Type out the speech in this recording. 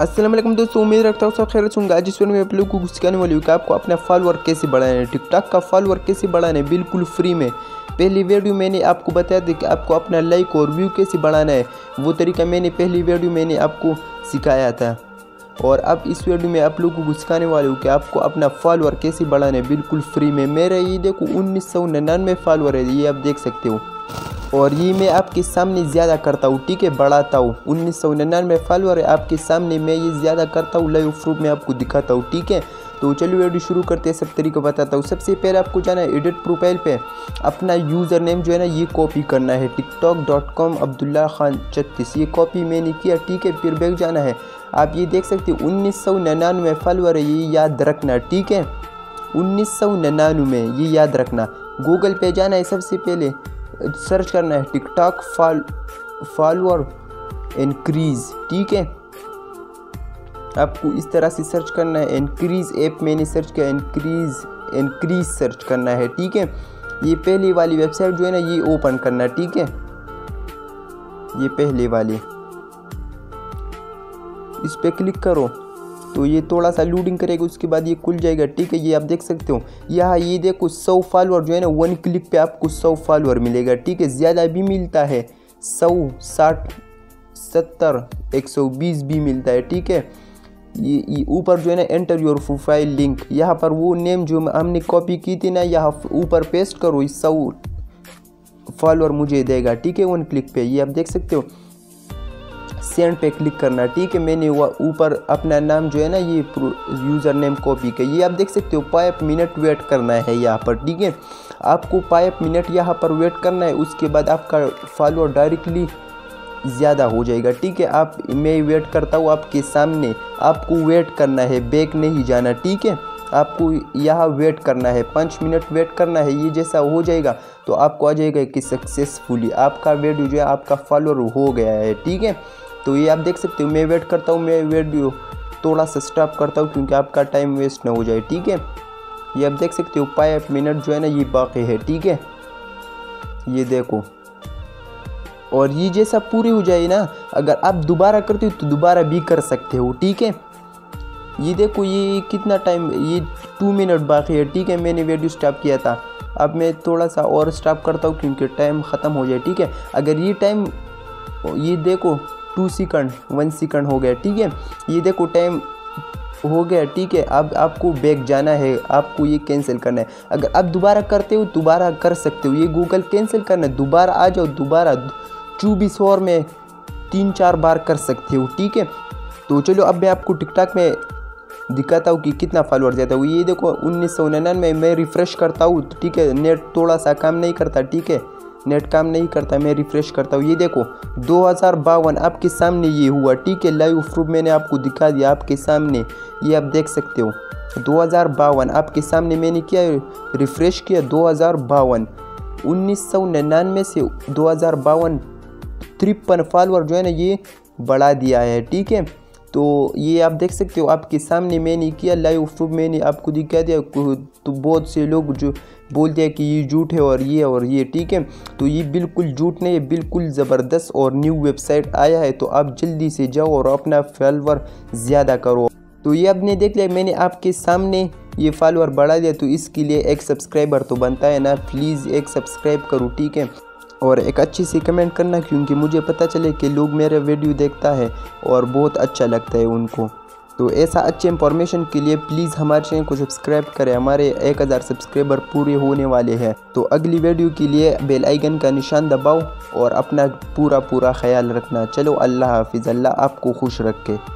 असलम दोस्तों, उम्मीद रखता हूँ सब खैर होंगे। आज इस वीडियो में आप लोग को सिखाने वाली हूँ कि आपको अपना फॉलोअर कैसे बढ़ाना है। टिकटॉक का फॉलोअर कैसे बढ़ाना है, बिल्कुल फ्री में। पहली वीडियो मैंने आपको बताया था कि आपको अपना लाइक और व्यू कैसे बढ़ाना है। वो तरीका मैंने पहली वीडियो मैंने आपको सिखाया था। और अब इस वीडियो में आप लोगों को सिखाने वाले हूँ कि आपको अपना फॉलोअर कैसे बढ़ाना है, बिल्कुल फ्री में। मेरा ये देखो, उन्नीस सौ निन्यानवे फॉलोअर है, ये आप देख सकते हो। और ये मैं आपके सामने ज़्यादा करता हूँ, ठीक है? बढ़ाता हूँ। उन्नीस सौ निन्यानवे फॉलोअर है आपके सामने मैं ये ज़्यादा करता हूँ लाइव प्रूफ में आपको दिखाता हूँ, ठीक है? तो चलिए वीडियो शुरू करते हैं, सब तरीका बताता हूँ। सबसे पहले आपको जाना है एडिट प्रोफ़ाइल पे। अपना यूज़र नेम जो है ना, ये कॉपी करना है। TikTok dot com Abdullah Khan छत्तीस। ये कॉपी मैंने किया, ठीक है? फिर बैग जाना है। आप ये देख सकते हो, उन्नीस सौ निन्यानवे फॉलोअर है ये याद रखना, ठीक है? उन्नीस सौ निन्यानवे ये याद रखना। गूगल पे जाना है सबसे पहले। सर्च करना है, टिकटॉक फॉल, फॉलोअर इनक्रीज़ ठीक है? आपको इस तरह से सर्च करना है इनक्रीज़ ऐप मैंने सर्च किया इनक्रीज़ इनक्रीज़ सर्च करना है, ठीक है? ये पहली वाली वेबसाइट जो है ना, ये ओपन करना है, ठीक है? ये पहले वाली। इस पर क्लिक करो। तो ये थोड़ा सा लूडिंग करेगा, उसके बाद ये खुल जाएगा, ठीक है, ये आप देख सकते हो। यहाँ ये देखो सौ फॉलोअर जो है ना वन क्लिक पे आपको सौ फॉलोअर मिलेगा, ठीक है, ज़्यादा भी मिलता है, सौ साठ सत्तर एक सौ बीस भी मिलता है, ठीक है। ये ऊपर जो है ना एंटर योर प्रोफ़ाइल लिंक यहाँ पर वो नेम जो हमने कॉपी की थी ना, यहाँ ऊपर पेस्ट करो इस सौ फॉलोअर मुझे देगा, ठीक है वन क्लिक पे, ये आप देख सकते हो। सेंड पे क्लिक करना है ठीक है? मैंने ऊपर अपना नाम जो है ना, ये यूज़र नेम कॉपी का ये आप देख सकते हो पाइप मिनट वेट करना है यहाँ पर, ठीक है? आपको पाइप मिनट यहाँ पर वेट करना है, उसके बाद आपका फॉलोअर डायरेक्टली ज़्यादा हो जाएगा, ठीक है? आप, मैं वेट करता हूँ आपके सामने, आपको वेट करना है बैक नहीं जाना, ठीक है? आपको यहाँ वेट करना है, पाँच मिनट वेट करना है, ये जैसा हो जाएगा तो आपको आ जाएगा कि सक्सेसफुली आपका वेट जो है, आपका फॉलोअर हो गया है, ठीक है? तो ये आप देख सकते हो, मैं वेट करता हूँ, मैं वेट थोड़ा सा स्टॉप करता हूँ, क्योंकि आपका टाइम वेस्ट ना हो जाए, ठीक है? ये आप देख सकते हो, पाँच मिनट जो है ना, ये बाकी है, ठीक है? ये देखो। और ये जैसा पूरी हो जाए ना, अगर आप दोबारा करते हो तो दोबारा भी कर सकते हो, ठीक है? ये देखो, ये कितना टाइम ये टू मिनट बाकी है, ठीक है? मैंने वीडियो स्टॉप किया था। अब मैं थोड़ा सा और स्टॉप करता हूँ, क्योंकि टाइम ख़त्म हो जाए, ठीक है? अगर ये टाइम ये देखो टू सेकंड, वन सेकंड हो गया, ठीक है? ये देखो टाइम हो गया, ठीक है? अब आपको बैक जाना है, आपको ये कैंसिल करना है। अगर आप दोबारा करते हो, दोबारा कर सकते हो। ये गूगल कैंसिल करना है, दोबारा आ जाओ, दोबारा चौबीस ओवर में तीन चार बार कर सकते हो, ठीक है? तो चलो, अब मैं आपको टिकटॉक में दिखाता हूँ कि कितना फॉलोअर जाता है ये देखो, उन्नीस सौ निन्यानवे मैं रिफ़्रेश करता हूँ, ठीक है? नेट थोड़ा सा काम नहीं करता, ठीक है? नेट काम नहीं करता, मैं रिफ़्रेश करता हूँ। ये देखो, दो हज़ार बावन आपके सामने ये हुआ, ठीक है? लाइव प्रूफ मैंने आपको दिखा दिया आपके सामने। ये आप देख सकते हो। दो हज़ार बावन आपके सामने मैंने किया रिफ़्रेश किया? दो हज़ार बावन। उन्नीस सौ निन्यानवे से दो हज़ार बावन, तिरपन फॉलोअर जो है ना, ये बढ़ा दिया है, ठीक है? तो ये आप देख सकते हो, आपके सामने मैंने किया लाइव प्रूफ मैंने आपको दिखा दिया तो बहुत से लोग जो बोलते हैं कि ये झूठ है और ये और ये, ठीक है? तो ये बिल्कुल झूठ नहीं है, बिल्कुल ज़बरदस्त और न्यू वेबसाइट आया है तो आप जल्दी से जाओ और अपना फॉलोअर ज़्यादा करो। तो ये आपने देख लिया, मैंने आपके सामने ये फॉलोअर बढ़ा दिया तो इसके लिए एक सब्सक्राइबर तो बनता है ना प्लीज़ एक सब्सक्राइब करो, ठीक है? और एक अच्छी सी कमेंट करना क्योंकि मुझे पता चले कि लोग मेरा वीडियो देखता है और बहुत अच्छा लगता है उनको। तो ऐसा अच्छे इंफॉर्मेशन के लिए प्लीज़ हमारे चैनल को सब्सक्राइब करें। हमारे 1000 सब्सक्राइबर पूरे होने वाले हैं। तो अगली वीडियो के लिए बेल आइकन का निशान दबाओ और अपना पूरा पूरा ख्याल रखना। चलो अल्लाह हाफिज़। अल्लाह आपको खुश रखे।